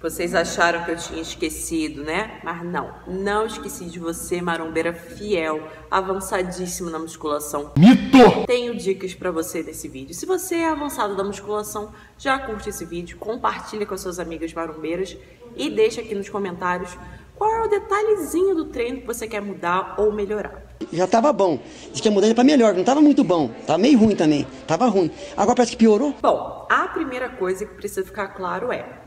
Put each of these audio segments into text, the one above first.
Vocês acharam que eu tinha esquecido, né? Mas não, não esqueci de você, marombeira fiel, avançadíssimo na musculação. Mito! Tenho dicas para você nesse vídeo. Se você é avançado da musculação, já curte esse vídeo, compartilha com as suas amigas marombeiras e deixa aqui nos comentários qual é o detalhezinho do treino que você quer mudar ou melhorar. Já tava bom. Diz que ia mudar para melhor, não tava muito bom. Tava meio ruim também. Tava ruim. Agora parece que piorou. Bom, a primeira coisa que precisa ficar claro é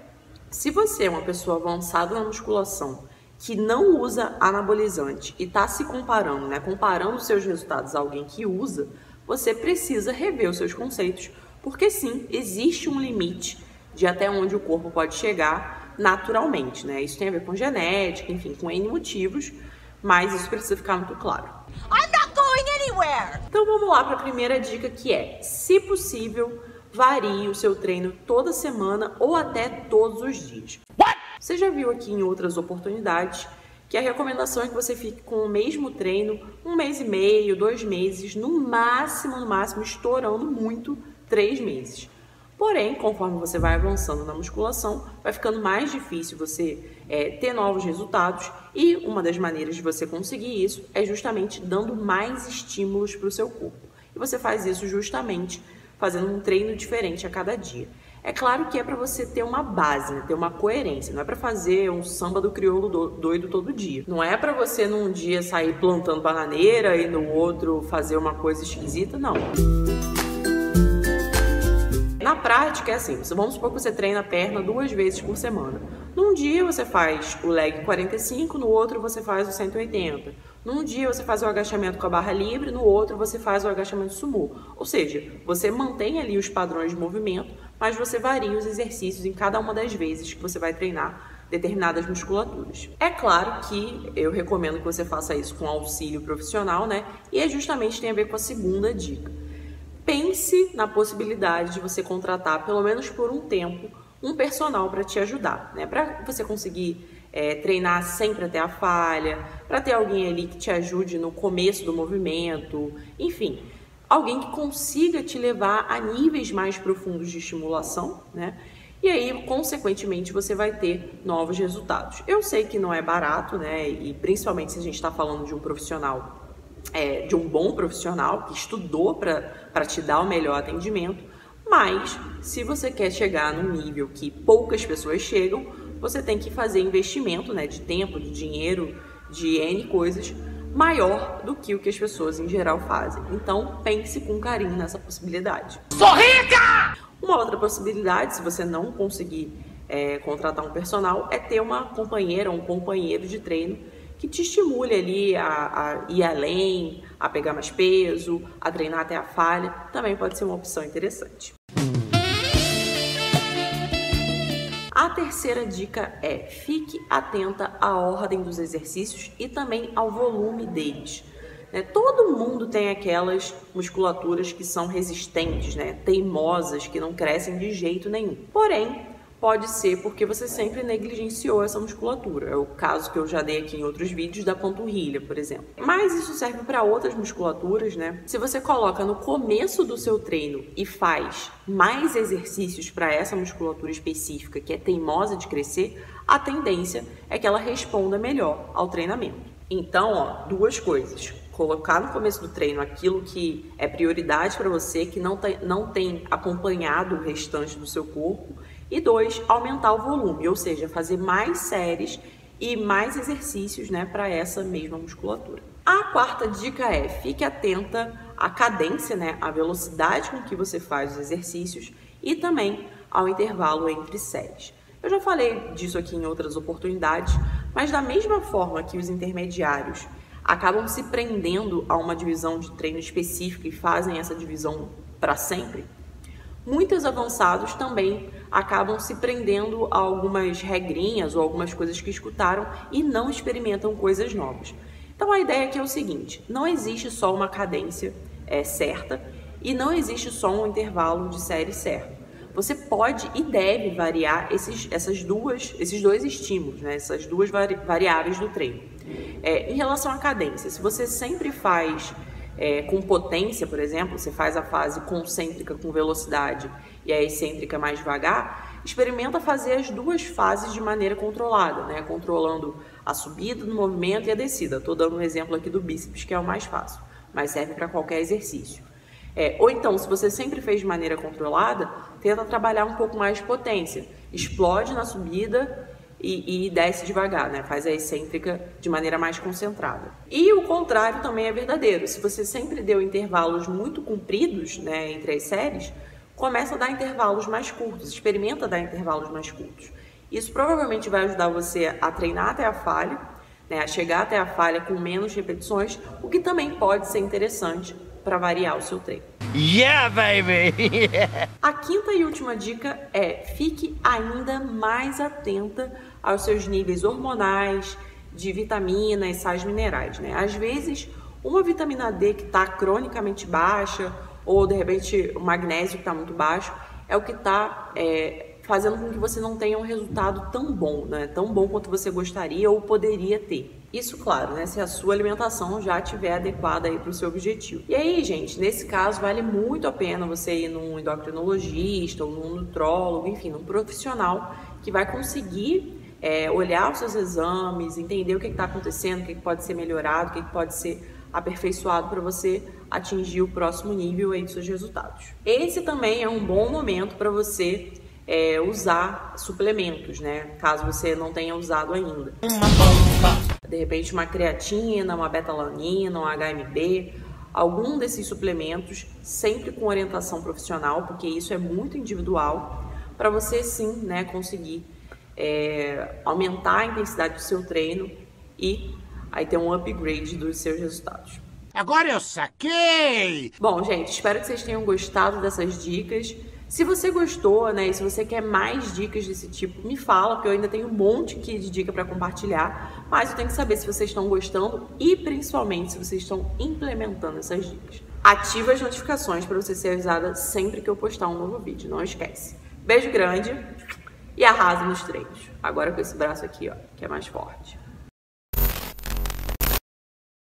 se você é uma pessoa avançada na musculação que não usa anabolizante e está se comparando, né, comparando seus resultados a alguém que usa, você precisa rever os seus conceitos, porque sim, existe um limite de até onde o corpo pode chegar naturalmente, né? Isso tem a ver com genética, enfim, com N motivos, mas isso precisa ficar muito claro. I'm not going anywhere! Então vamos lá para a primeira dica que é, se possível, varie o seu treino toda semana ou até todos os dias. What? Você já viu aqui em outras oportunidades que a recomendação é que você fique com o mesmo treino um mês e meio, dois meses, no máximo, no máximo, estourando muito, três meses. Porém, conforme você vai avançando na musculação, vai ficando mais difícil você é, ter novos resultados e uma das maneiras de você conseguir isso é justamente dando mais estímulos para o seu corpo. E você faz isso justamente fazendo um treino diferente a cada dia. É claro que é para você ter uma base, né? ter uma coerência. Não é para fazer um samba do crioulo doido todo dia. Não é para você num dia sair plantando bananeira e no outro fazer uma coisa esquisita, não. Na prática é assim, vamos supor que você treina a perna duas vezes por semana. Num dia você faz o leg 45, no outro você faz o 180. Num dia você faz o agachamento com a barra livre, no outro você faz o agachamento sumô. Ou seja, você mantém ali os padrões de movimento, mas você varia os exercícios em cada uma das vezes que você vai treinar determinadas musculaturas. É claro que eu recomendo que você faça isso com auxílio profissional, né? E é justamente tem a ver com a segunda dica. Pense na possibilidade de você contratar, pelo menos por um tempo, um personal para te ajudar, né? Para você conseguir é, treinar sempre até a falha, para ter alguém ali que te ajude no começo do movimento, enfim, alguém que consiga te levar a níveis mais profundos de estimulação, né? E aí, consequentemente, você vai ter novos resultados. Eu sei que não é barato, né? E principalmente se a gente está falando de um profissional, é, de um bom profissional que estudou para te dar o melhor atendimento, mas, se você quer chegar no nível que poucas pessoas chegam, você tem que fazer investimento né, de tempo, de dinheiro, de N coisas, maior do que o que as pessoas em geral fazem. Então, pense com carinho nessa possibilidade. Sou rica! Uma outra possibilidade, se você não conseguir é, contratar um personal, é ter uma companheira, um companheiro de treino que te estimule ali a, a ir além, a pegar mais peso, a treinar até a falha, também pode ser uma opção interessante. Terceira dica é fique atenta à ordem dos exercícios e também ao volume deles. Né? Todo mundo tem aquelas musculaturas que são resistentes, né? teimosas, que não crescem de jeito nenhum. Porém, pode ser porque você sempre negligenciou essa musculatura. É o caso que eu já dei aqui em outros vídeos da panturrilha, por exemplo. Mas isso serve para outras musculaturas, né? Se você coloca no começo do seu treino e faz mais exercícios para essa musculatura específica que é teimosa de crescer, a tendência é que ela responda melhor ao treinamento. Então, ó, duas coisas colocar no começo do treino aquilo que é prioridade para você, que não tem, não tem acompanhado o restante do seu corpo e dois, aumentar o volume, ou seja, fazer mais séries e mais exercícios né, para essa mesma musculatura. A quarta dica é fique atenta à cadência, né, à velocidade com que você faz os exercícios e também ao intervalo entre séries. Eu já falei disso aqui em outras oportunidades, mas da mesma forma que os intermediários acabam se prendendo a uma divisão de treino específica e fazem essa divisão para sempre, muitos avançados também acabam se prendendo a algumas regrinhas ou algumas coisas que escutaram e não experimentam coisas novas. Então a ideia aqui é o seguinte: não existe só uma cadência é, certa e não existe só um intervalo de série certo. Você pode e deve variar esses, essas duas, esses dois estímulos, né? essas duas vari, variáveis do treino. É, em relação à cadência, se você sempre faz é, com potência, por exemplo, você faz a fase concêntrica com velocidade e a excêntrica mais devagar, experimenta fazer as duas fases de maneira controlada, né? Controlando a subida do movimento e a descida. Estou dando um exemplo aqui do bíceps, que é o mais fácil, mas serve para qualquer exercício. É, ou então, se você sempre fez de maneira controlada, tenta trabalhar um pouco mais de potência. Explode na subida e, e, desce devagar, né? Faz a excêntrica de maneira mais concentrada. E o contrário também é verdadeiro. Se você sempre deu intervalos muito compridos, né, entre as séries, começa a dar intervalos mais curtos, experimenta dar intervalos mais curtos. Isso provavelmente vai ajudar você a treinar até a falha, né, a chegar até a falha com menos repetições, o que também pode ser interessante para variar o seu treino. Yeah, baby! a quinta e última dica é fique ainda mais atenta aos seus níveis hormonais, de vitaminas, sais minerais. Né? Às vezes, uma vitamina D que está cronicamente baixa, ou de repente o magnésio que está muito baixo, é o que está é, fazendo com que você não tenha um resultado tão bom, né? tão bom quanto você gostaria ou poderia ter. Isso, claro, né? Se a sua alimentação já estiver adequada para o seu objetivo. E aí, gente, nesse caso, vale muito a pena você ir num endocrinologista ou num nutrólogo, enfim, num profissional que vai conseguir é, olhar os seus exames, entender o que está acontecendo, o que, pode ser melhorado, o que pode ser aperfeiçoado para você atingir o próximo nível aí dos seus resultados. Esse também é um bom momento para você é, usar suplementos, né? Caso você não tenha usado ainda. De repente uma creatina, uma betalanina, um HMB, algum desses suplementos, sempre com orientação profissional, porque isso é muito individual, para você sim, né, conseguir é, aumentar a intensidade do seu treino e aí ter um upgrade dos seus resultados. Agora eu saquei! Bom, gente, espero que vocês tenham gostado dessas dicas. Se você gostou, né, e se você quer mais dicas desse tipo, me fala, porque eu ainda tenho um monte aqui de dica para compartilhar, mas eu tenho que saber se vocês estão gostando e principalmente se vocês estão implementando essas dicas. Ativa as notificações para você ser avisada sempre que eu postar um novo vídeo, não esquece. Beijo grande e arrasa nos treinos. Agora com esse braço aqui, ó, que é mais forte.